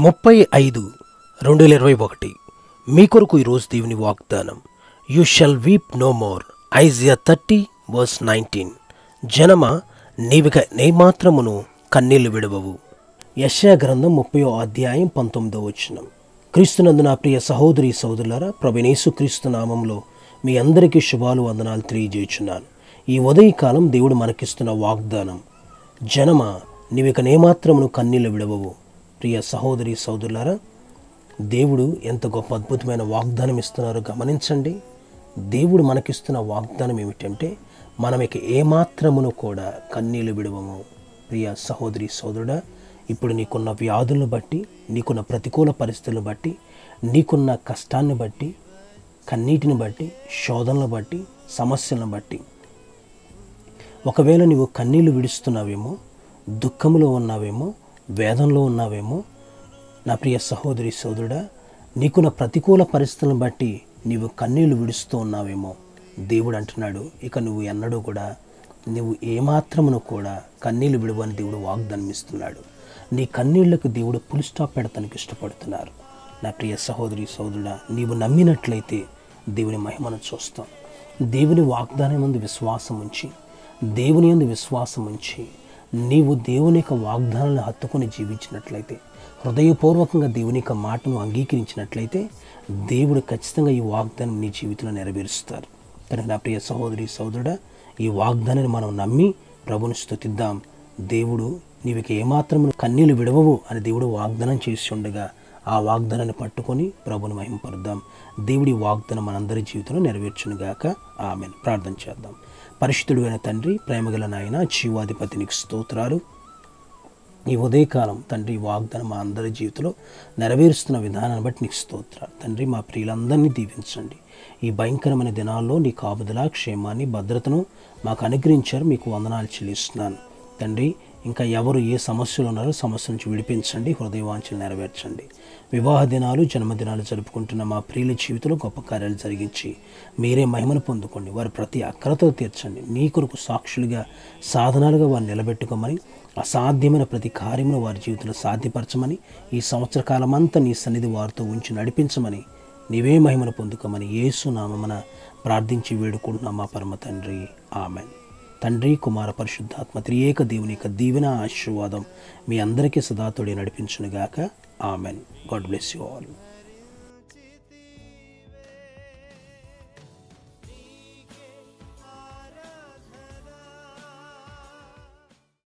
ముప్పై ఐదు రెండు వేల ఇరవై ఒకటి. మీ కొరకు ఈరోజు దేవుని వాగ్దానం. You shall weep no more Isaiah thirty verse nineteen జనమ నీవిక నేమాత్రమును కన్నీళ్ళు విడవవు. యశా గ్రంథం ముప్పై అధ్యాయం పంతొమ్మిదో వచ్చినం క్రీస్తునందు నా ప్రియ సహోదరి సహోదరులారా ప్రవీణేశు క్రీస్తు నామంలో మీ అందరికీ శుభాలు వందనాలు తెలియజేయుచున్నాను. ఈ ఉదయకాలం దేవుడు మనకిస్తున్న వాగ్దానం. జనమ నీవిక నేమాత్రమును కన్నీళ్ళు విడవవు. ప్రియ సహోదరి సోదరులారా దేవుడు ఎంత గొప్ప అద్భుతమైన వాగ్దానం ఇస్తున్నారో గమనించండి. దేవుడు మనకిస్తున్న వాగ్దానం ఏమిటంటే మనం ఇక ఏమాత్రమును కూడా కన్నీళ్ళు విడవము. ప్రియ సహోదరి సోదరుడా ఇప్పుడు నీకున్న వ్యాధులను బట్టి నీకున్న ప్రతికూల పరిస్థితులను బట్టి నీకున్న కష్టాన్ని బట్టి కన్నీటిని బట్టి శోధనలు బట్టి సమస్యలను బట్టి. ఒకవేళ నీవు కన్నీళ్ళు విడుస్తున్నావేమో దుఃఖంలో ఉన్నావేమో వేదంలో ఉన్నావేమో? నా ప్రియ సహోదరి సోదరుడా నీకున్న ప్రతికూల పరిస్థితులను బట్టి నీవు కన్నీళ్ళు విడుస్తూ ఉన్నావేమో? దేవుడు అంటున్నాడు ఇక నువ్వు ఎన్నడూ కూడా నువ్వు ఏమాత్రమును కూడా కన్నీళ్ళు విడువని దేవుడు వాగ్దానం ఇస్తున్నాడు నీ కన్నీళ్ళకు దేవుడు పులి స్టాప్ పెడతానికి ఇష్టపడుతున్నారు. నా ప్రియ సహోదరి సోదరుడా నీవు నమ్మినట్లయితే దేవుని మహిమను చూస్తాం. దేవుని వాగ్దానం ముందు విశ్వాసం ఉంచి దేవుని యందు విశ్వాసం ఉంచి నీవు దేవుని యొక్క వాగ్దానాలను హత్తుకొని జీవించినట్లయితే హృదయపూర్వకంగా దేవుని యొక్క మాటను అంగీకరించినట్లయితే దేవుడు ఖచ్చితంగా ఈ వాగ్దానం నీ జీవితంలో నెరవేరుస్తారు. కనుక నా ప్రియ సహోదరి సహోదరుడా ఈ వాగ్దానాన్ని మనం నమ్మి ప్రభుని స్థుతిద్దాం దేవుడు నీవికి ఏమాత్రం కన్నీలు విడవవు అని దేవుడు వాగ్దానం చేసి ఉండగా ఆ వాగ్దానాన్ని పట్టుకొని ప్రభుని మహింపరుద్దాం. దేవుడి వాగ్దానం మనందరి జీవితంలో నెరవేర్చునుగాక. ఆమెను. ప్రార్థన చేద్దాం. పరిశుద్ధుడైన తండ్రి ప్రేమగల నాయన జీవాధిపతి నీకు స్తోత్రాలు. ఈ ఉదయకాలం తండ్రి వాగ్దానం మా అందరి జీవితంలో నెరవేరుస్తున్న విధానాన్ని బట్టి నీకు స్తోత్రాలు. తండ్రి మా ప్రియులందరినీ దీవించండి. ఈ భయంకరమైన దినాల్లో నీ కాపుదల క్షేమాన్ని భద్రతను మాకు అనుగ్రహించారు మీకు వందనాలు చెల్లిస్తున్నాను. తండ్రి ఇంకా ఎవరు ఏ సమస్యలు ఉన్నారో సమస్య నుంచి విడిపించండి హృదయవాంఛలు నెరవేర్చండి. వివాహ దినాలు జన్మదినాలు జరుపుకుంటున్న మా ప్రియుల జీవితంలో గొప్ప కార్యాలు జరిగించి మీరే మహిమను పొందుకోండి. వారి ప్రతి అక్కరతో తీర్చండి. నీ కొరకు సాక్షులుగా సాధనాలుగా వారిని నిలబెట్టుకోమని అసాధ్యమైన ప్రతి కార్యమును వారి జీవితంలో సాధ్యపరచమని ఈ సంవత్సర కాలమంతా నీ సన్నిధి వారితో ఉంచి నడిపించమని నీవే మహిమను పొందుకోమని యేసు నామమున ప్రార్థించి వేడుకుంటున్నాం మా పరమ తండ్రి. ఆమెన్. తండ్రి కుమార పరిశుద్ధాత్మ త్రియేక దేవుని యొక్క దీవెన ఆశీర్వాదం మీ అందరికీ సదాతోడి నడిపించునుగాక. Amen. God bless you all.